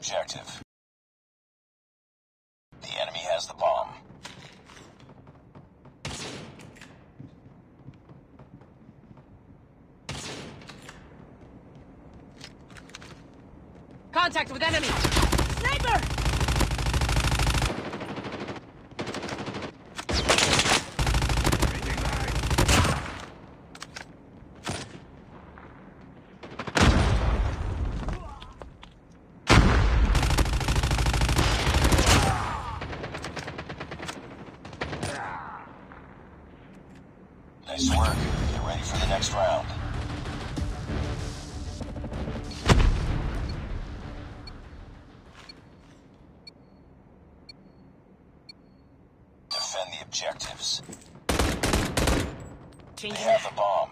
objective. The enemy has the bomb. Contact with enemy! Sniper! Nice work. Get ready for the next round. Defend the objectives. They have the bomb.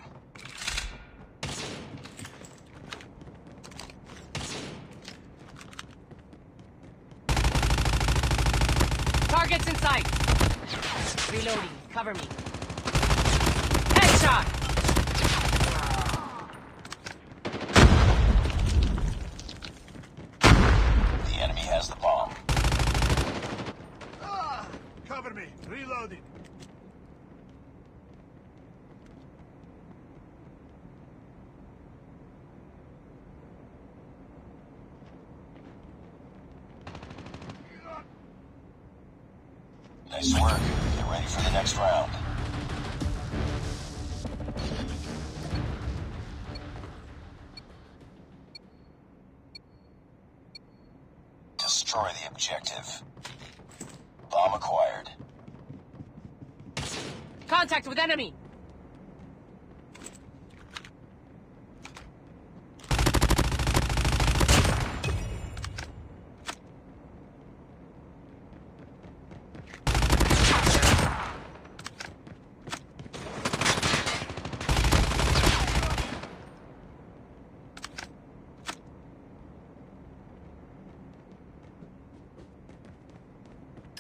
Targets in sight! Reloading. Cover me. Headshot! The enemy has the bomb. Ah! Cover me. Reloading. Nice work. Get ready for the next round. Destroy the objective. Bomb acquired. Contact with enemy!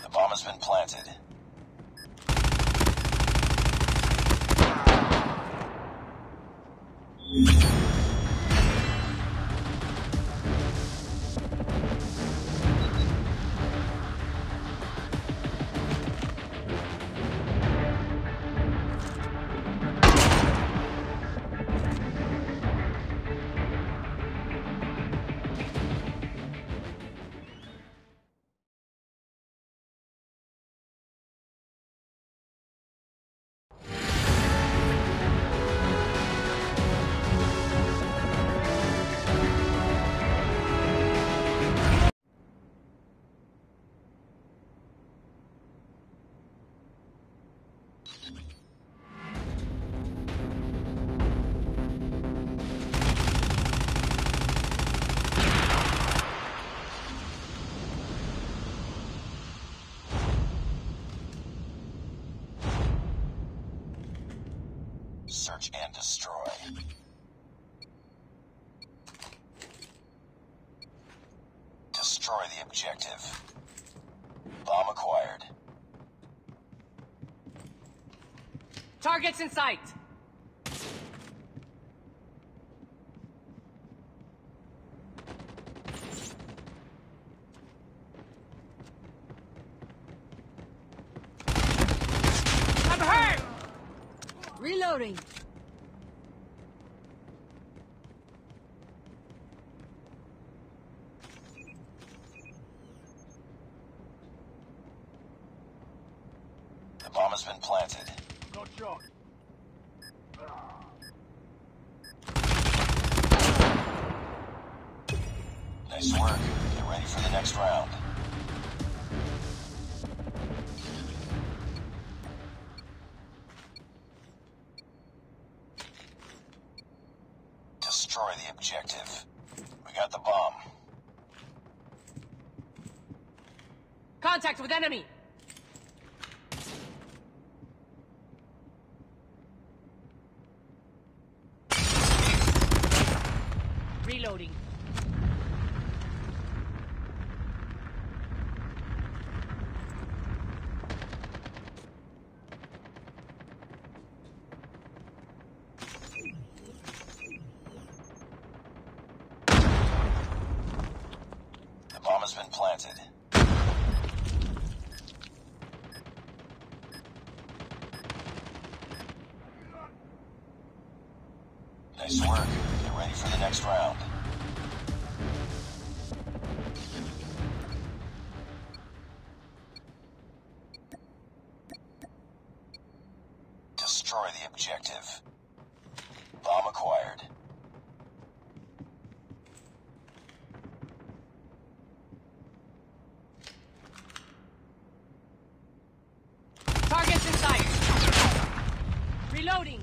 The bomb has been planted. Search and destroy. Destroy the objective. Bomb acquired. Targets in sight! I'm hurt! Reloading. Has been planted. Shot. Nice work. Get ready for the next round. Destroy the objective. We got the bomb. Contact with enemy! Reloading. Has been planted. Nice work. Get ready for the next round. Destroy the objective. Bomb acquired. Targets in sight. Reloading.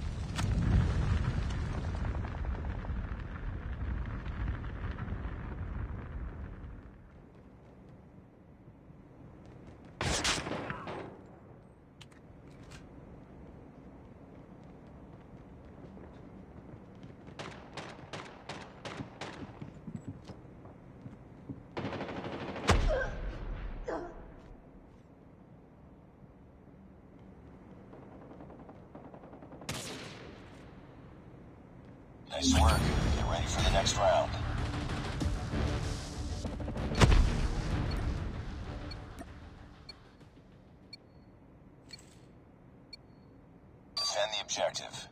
Nice work. Get ready for the next round. Defend the objective.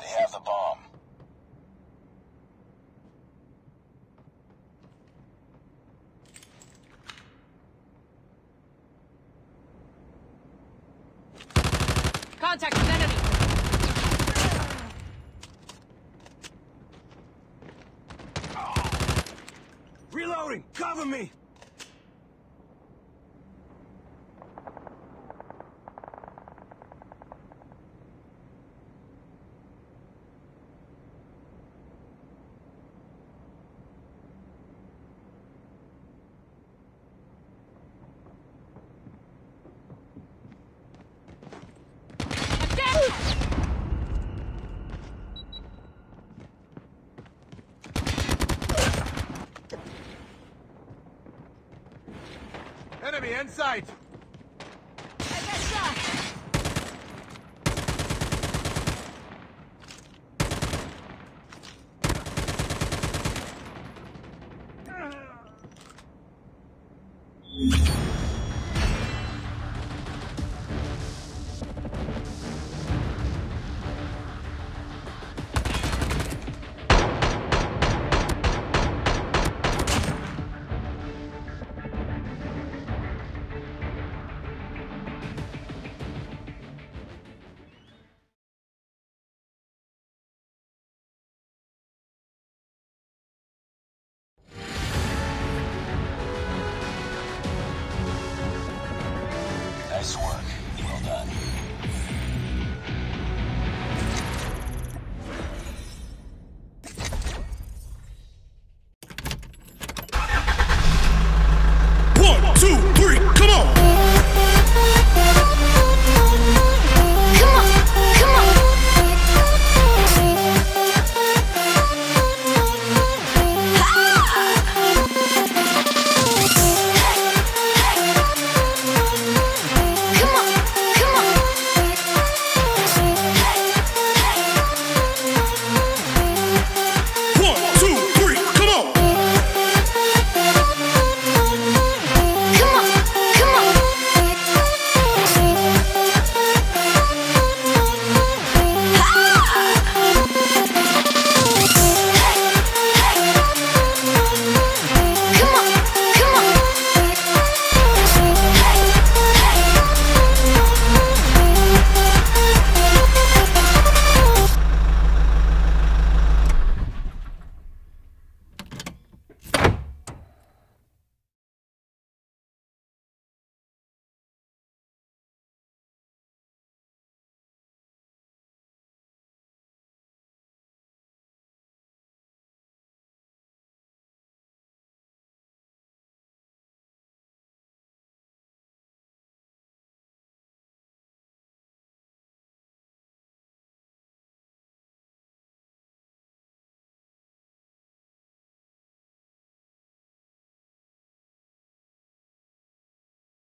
They have the bomb. Contact with enemy. Cover me! Enemy sight!